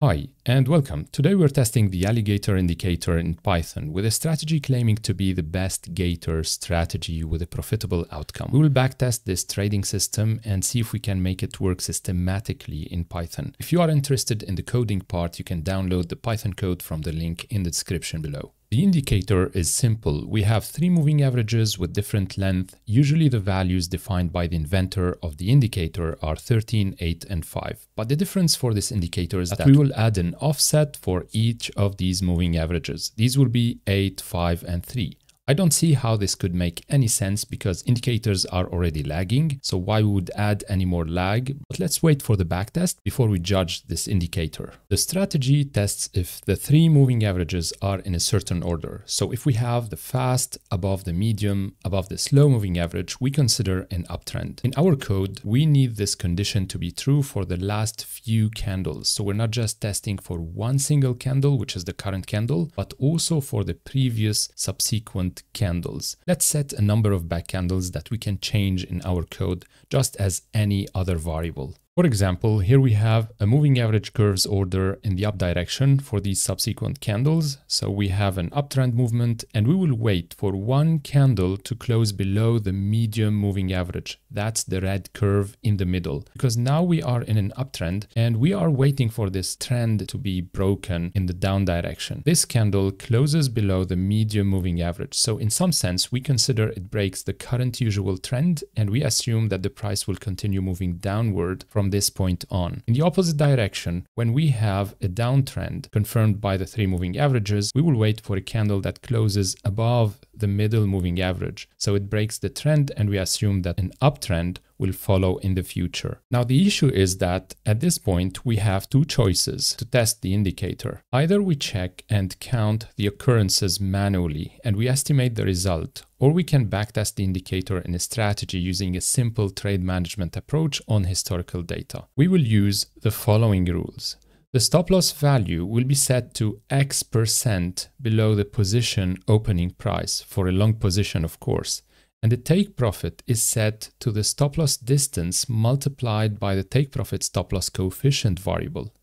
Hi, and welcome. Today we're testing the alligator indicator in Python with a strategy claiming to be the best gator strategy with a profitable outcome. We will backtest this trading system and see if we can make it work systematically in Python. If you are interested in the coding part, you can download the Python code from the link in the description below. The indicator is simple. We have three moving averages with different length. Usually the values defined by the inventor of the indicator are 13, 8, and 5. But the difference for this indicator is that we will add an offset for each of these moving averages. These will be 8, 5, and 3. I don't see how this could make any sense because indicators are already lagging, so why would add any more lag? But let's wait for the backtest before we judge this indicator. The strategy tests if the three moving averages are in a certain order. So if we have the fast above the medium above the slow moving average, we consider an uptrend. In our code, we need this condition to be true for the last few candles. So we're not just testing for one single candle, which is the current candle, but also for the previous subsequent candles. Let's set a number of back candles that we can change in our code just as any other variable. For example, here we have a moving average curves order in the up direction for these subsequent candles. So we have an uptrend movement and we will wait for one candle to close below the medium moving average. That's the red curve in the middle because now we are in an uptrend and we are waiting for this trend to be broken in the down direction. This candle closes below the medium moving average. So in some sense, we consider it breaks the current usual trend and we assume that the price will continue moving downward from this point on. In the opposite direction, when we have a downtrend confirmed by the three moving averages, we will wait for a candle that closes above the middle moving average. So it breaks the trend and we assume that an uptrend will follow in the future. Now the issue is that at this point we have two choices to test the indicator. Either we check and count the occurrences manually and we estimate the result or we can backtest the indicator in a strategy using a simple trade management approach on historical data. We will use the following rules. The stop loss value will be set to X percent below the position opening price for a long position, of course. And the take profit is set to the stop loss distance multiplied by the take profit stop loss coefficient variable.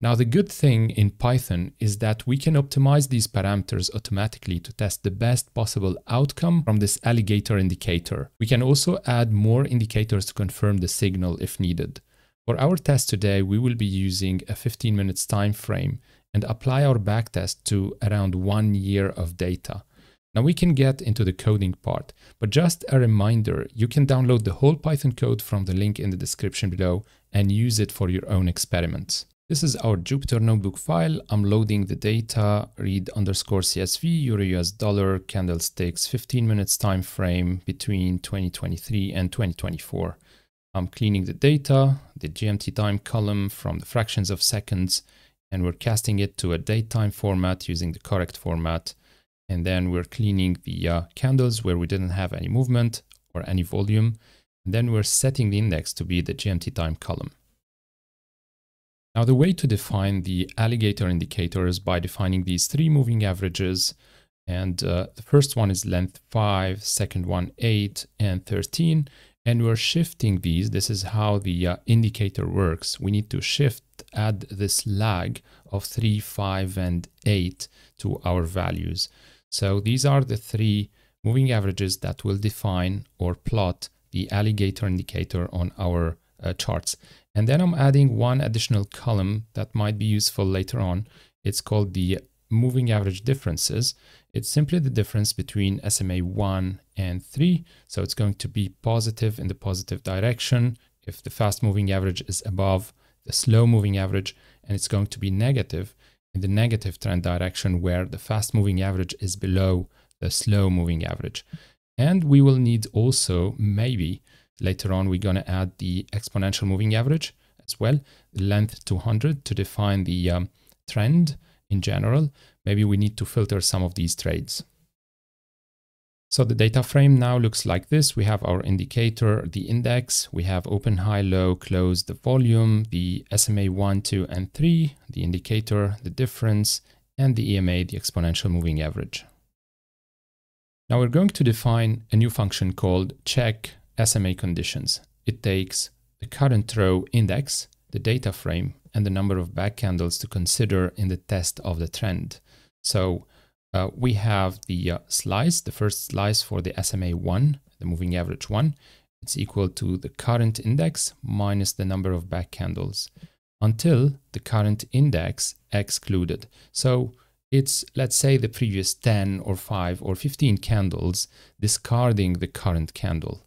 Now, the good thing in Python is that we can optimize these parameters automatically to test the best possible outcome from this alligator indicator. We can also add more indicators to confirm the signal if needed. For our test today, we will be using a 15 minutes time frame and apply our backtest to around one year of data. Now we can get into the coding part, but just a reminder, you can download the whole Python code from the link in the description below and use it for your own experiments. This is our Jupyter notebook file. I'm loading the data, read underscore CSV, Euro US dollar, candlesticks, 15 minutes time frame between 2023 and 2024. I'm cleaning the data, the GMT time column from the fractions of seconds, and we're casting it to a date time format using the correct format. And then we're cleaning the uh, candles where we didn't have any movement or any volume. And then we're setting the index to be the GMT time column. Now the way to define the alligator indicator is by defining these three moving averages. And uh, the first one is length 5, second one 8, and 13 and we're shifting these. This is how the uh, indicator works. We need to shift, add this lag of 3, 5, and 8 to our values. So these are the three moving averages that will define or plot the alligator indicator on our uh, charts. And then I'm adding one additional column that might be useful later on. It's called the moving average differences. It's simply the difference between SMA 1 and 3. So it's going to be positive in the positive direction if the fast moving average is above the slow moving average, and it's going to be negative in the negative trend direction where the fast moving average is below the slow moving average. And we will need also, maybe later on, we're going to add the exponential moving average as well, length 200 to define the um, trend in general, maybe we need to filter some of these trades. So the data frame now looks like this. We have our indicator, the index, we have open, high, low, close, the volume, the SMA 1, 2, and 3, the indicator, the difference, and the EMA, the exponential moving average. Now we're going to define a new function called check SMA conditions. It takes the current row index the data frame and the number of back candles to consider in the test of the trend. So uh, we have the uh, slice, the first slice for the SMA1, the moving average one. It's equal to the current index minus the number of back candles until the current index excluded. So it's, let's say, the previous 10 or 5 or 15 candles discarding the current candle.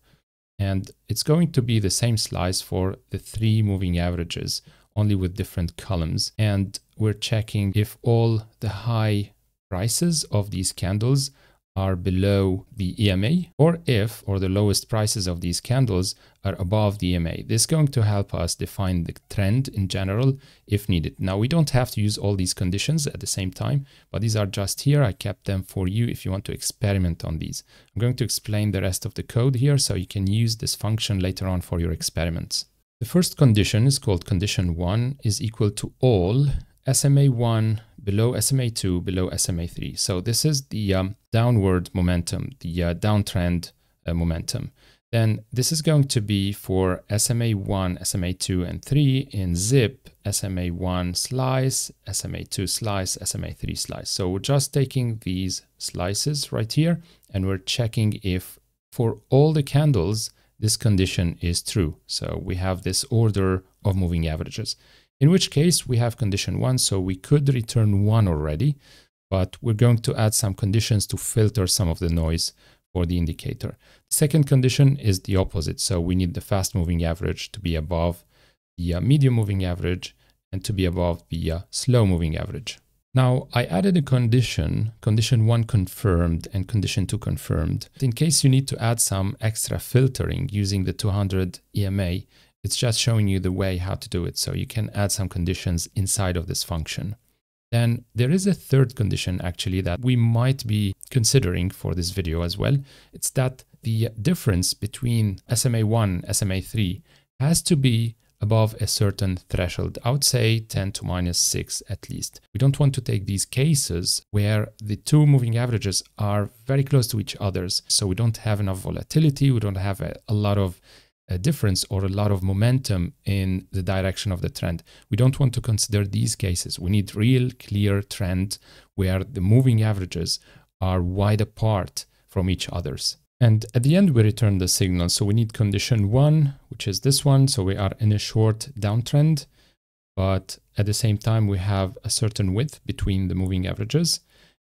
And it's going to be the same slice for the three moving averages, only with different columns. And we're checking if all the high prices of these candles are below the EMA or if or the lowest prices of these candles are above the EMA. This is going to help us define the trend in general if needed. Now we don't have to use all these conditions at the same time, but these are just here. I kept them for you if you want to experiment on these. I'm going to explain the rest of the code here so you can use this function later on for your experiments. The first condition is called condition 1 is equal to all SMA1 below SMA2 below SMA3. So this is the um, downward momentum, the uh, downtrend uh, momentum. Then this is going to be for SMA1, SMA2, and 3 in zip, SMA1 slice, SMA2 slice, SMA3 slice. So we're just taking these slices right here and we're checking if for all the candles, this condition is true. So we have this order of moving averages in which case we have condition one, so we could return one already, but we're going to add some conditions to filter some of the noise for the indicator. Second condition is the opposite, so we need the fast moving average to be above the uh, medium moving average and to be above the uh, slow moving average. Now, I added a condition, condition one confirmed and condition two confirmed. In case you need to add some extra filtering using the 200 EMA, it's just showing you the way how to do it. So you can add some conditions inside of this function. Then there is a third condition actually that we might be considering for this video as well. It's that the difference between SMA1, SMA3 has to be above a certain threshold. I would say 10 to minus 6 at least. We don't want to take these cases where the two moving averages are very close to each others. So we don't have enough volatility, we don't have a, a lot of a difference or a lot of momentum in the direction of the trend. We don't want to consider these cases. We need real clear trend where the moving averages are wide apart from each others. And at the end, we return the signal. So we need condition one, which is this one. So we are in a short downtrend, but at the same time, we have a certain width between the moving averages.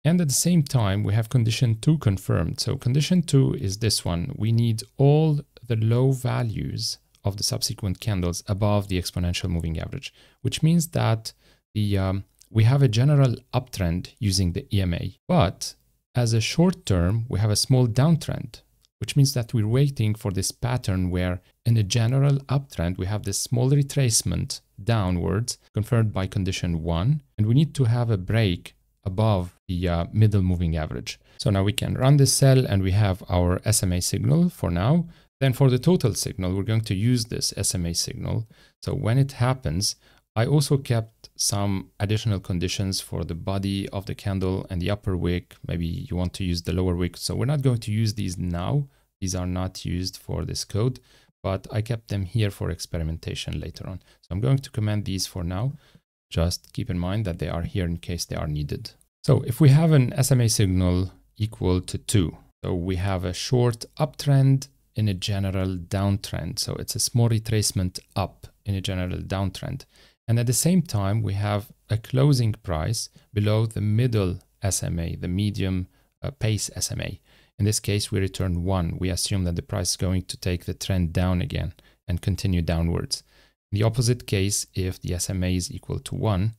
And at the same time, we have condition two confirmed. So condition two is this one. We need all the low values of the subsequent candles above the exponential moving average, which means that the um, we have a general uptrend using the EMA, but as a short term, we have a small downtrend, which means that we're waiting for this pattern where in a general uptrend, we have this small retracement downwards confirmed by condition one, and we need to have a break above the uh, middle moving average. So now we can run this cell and we have our SMA signal for now. Then for the total signal, we're going to use this SMA signal. So when it happens, I also kept some additional conditions for the body of the candle and the upper wick. Maybe you want to use the lower wick. So we're not going to use these now. These are not used for this code, but I kept them here for experimentation later on. So I'm going to comment these for now. Just keep in mind that they are here in case they are needed. So if we have an SMA signal equal to 2, so we have a short uptrend in a general downtrend. So it's a small retracement up in a general downtrend. And at the same time, we have a closing price below the middle SMA, the medium uh, pace SMA. In this case, we return one. We assume that the price is going to take the trend down again and continue downwards. In the opposite case, if the SMA is equal to one,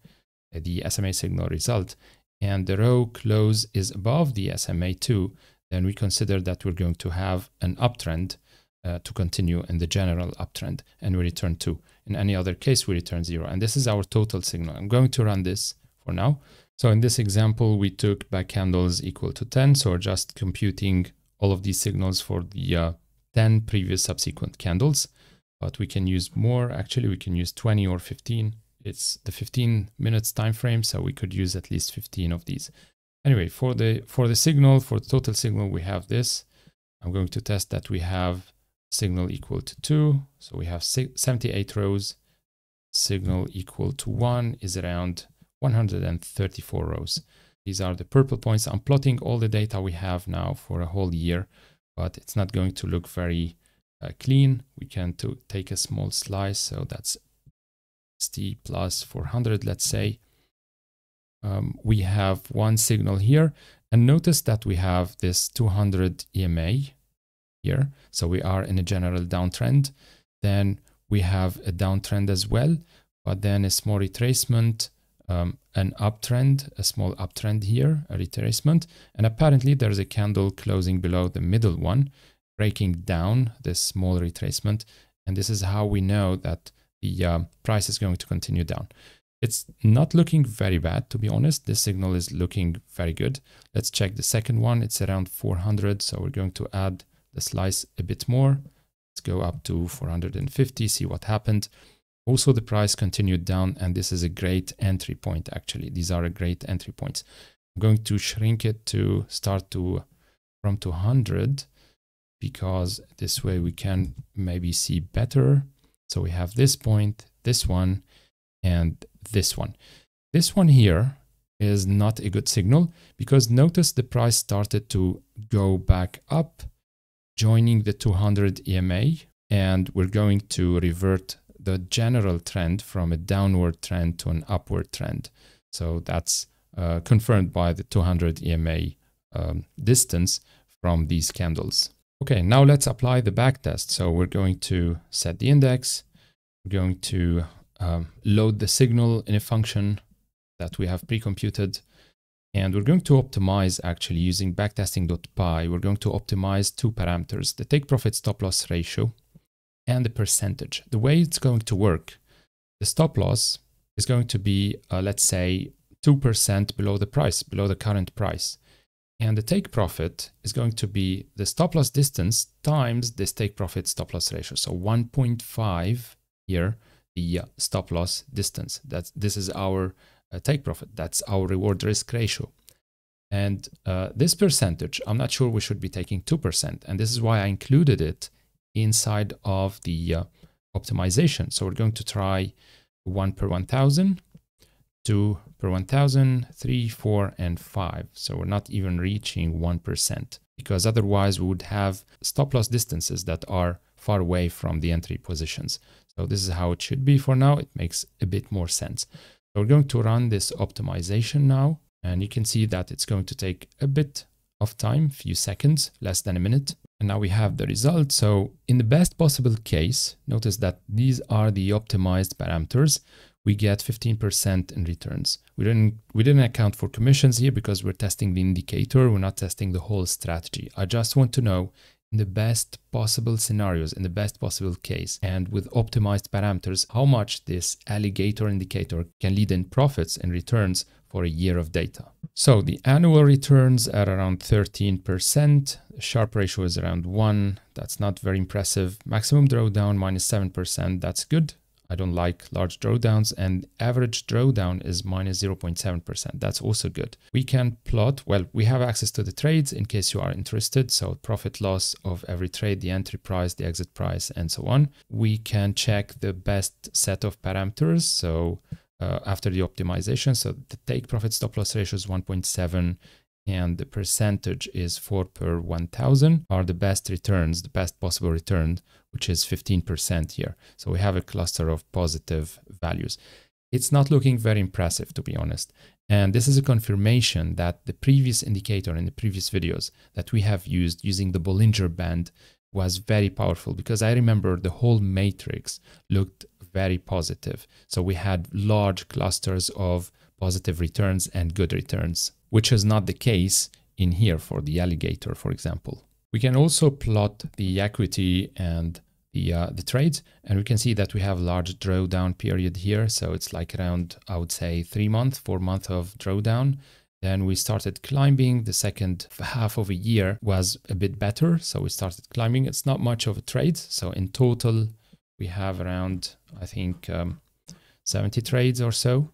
the SMA signal result, and the row close is above the SMA2, then we consider that we're going to have an uptrend uh, to continue in the general uptrend and we return 2. In any other case, we return 0. And this is our total signal. I'm going to run this for now. So in this example, we took back candles equal to 10. So we're just computing all of these signals for the uh, 10 previous subsequent candles. But we can use more. Actually, we can use 20 or 15. It's the 15 minutes time frame, so we could use at least 15 of these. Anyway, for the for the signal, for the total signal, we have this. I'm going to test that we have signal equal to 2. So we have 78 rows signal equal to 1 is around 134 rows. These are the purple points. I'm plotting all the data we have now for a whole year, but it's not going to look very uh, clean. We can to take a small slice. So that's ST plus 400, let's say. Um, we have one signal here and notice that we have this 200 EMA here. So we are in a general downtrend. Then we have a downtrend as well, but then a small retracement, um, an uptrend, a small uptrend here, a retracement. And apparently there's a candle closing below the middle one, breaking down this small retracement. And this is how we know that the uh, price is going to continue down. It's not looking very bad, to be honest. This signal is looking very good. Let's check the second one. It's around 400. So we're going to add the slice a bit more. Let's go up to 450, see what happened. Also, the price continued down, and this is a great entry point, actually. These are a great entry points. I'm going to shrink it to start to from 200 because this way we can maybe see better. So we have this point, this one, and this one. This one here is not a good signal because notice the price started to go back up, joining the 200 EMA, and we're going to revert the general trend from a downward trend to an upward trend. So that's uh, confirmed by the 200 EMA um, distance from these candles. Okay, now let's apply the backtest. So we're going to set the index. We're going to um, load the signal in a function that we have pre-computed. And we're going to optimize actually using backtesting.py. We're going to optimize two parameters, the take profit stop loss ratio and the percentage. The way it's going to work, the stop loss is going to be, uh, let's say, 2% below the price, below the current price. And the take profit is going to be the stop loss distance times this take profit stop loss ratio. So 1.5 here the stop loss distance. That's this is our uh, take profit. That's our reward risk ratio. And uh, this percentage, I'm not sure we should be taking 2%. And this is why I included it inside of the uh, optimization. So we're going to try 1 per 1000, 2 per 1000, 3, 4, and 5. So we're not even reaching 1% because otherwise we would have stop loss distances that are far away from the entry positions. So this is how it should be for now. It makes a bit more sense. So we're going to run this optimization now, and you can see that it's going to take a bit of time, few seconds, less than a minute. And now we have the result. So in the best possible case, notice that these are the optimized parameters. We get 15% in returns. We didn't, we didn't account for commissions here because we're testing the indicator. We're not testing the whole strategy. I just want to know in the best possible scenarios, in the best possible case, and with optimized parameters, how much this alligator indicator can lead in profits and returns for a year of data. So the annual returns are around 13%. The Sharpe ratio is around 1. That's not very impressive. Maximum drawdown minus 7%. That's good. I don't like large drawdowns and average drawdown is minus 0.7%. That's also good. We can plot, well, we have access to the trades in case you are interested. So profit loss of every trade, the entry price, the exit price, and so on. We can check the best set of parameters. So uh, after the optimization, so the take profit stop loss ratio is 1.7 and the percentage is 4 per 1000 are the best returns, the best possible return, which is 15% here. So we have a cluster of positive values. It's not looking very impressive, to be honest. And this is a confirmation that the previous indicator in the previous videos that we have used using the Bollinger Band was very powerful because I remember the whole matrix looked very positive. So we had large clusters of positive returns and good returns which is not the case in here for the alligator, for example. We can also plot the equity and the, uh, the trades, and we can see that we have a large drawdown period here. So it's like around, I would say, three months, four months of drawdown. Then we started climbing. The second half of a year was a bit better. So we started climbing. It's not much of a trade. So in total, we have around, I think, um, 70 trades or so.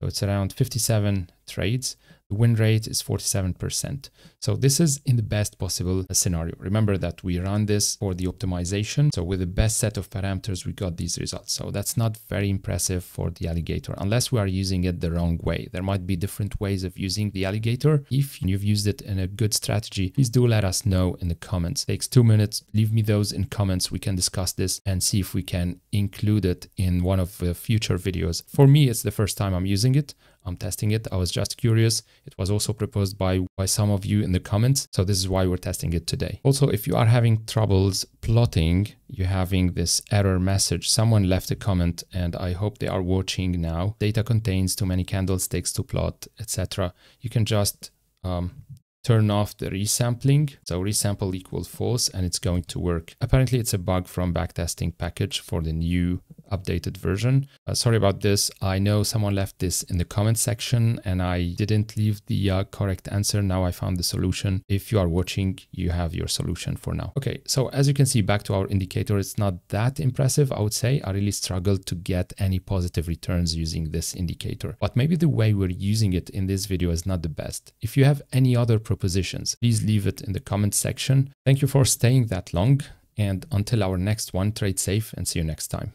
So it's around 57 trades, the win rate is 47%. So this is in the best possible scenario. Remember that we run this for the optimization. So with the best set of parameters, we got these results. So that's not very impressive for the alligator unless we are using it the wrong way. There might be different ways of using the alligator. If you've used it in a good strategy, please do let us know in the comments. It takes two minutes. Leave me those in comments. We can discuss this and see if we can include it in one of the future videos. For me, it's the first time I'm using it. I'm testing it. I was just curious. It was also proposed by, by some of you in the comments. So this is why we're testing it today. Also, if you are having troubles plotting, you're having this error message. Someone left a comment and I hope they are watching now. Data contains too many candlesticks to plot, etc. You can just um, turn off the resampling. So resample equals false and it's going to work. Apparently it's a bug from backtesting package for the new updated version. Uh, sorry about this. I know someone left this in the comment section and I didn't leave the uh, correct answer. Now I found the solution. If you are watching, you have your solution for now. Okay, so as you can see, back to our indicator, it's not that impressive, I would say. I really struggled to get any positive returns using this indicator. But maybe the way we're using it in this video is not the best. If you have any other propositions, please leave it in the comment section. Thank you for staying that long. And until our next one, trade safe and see you next time.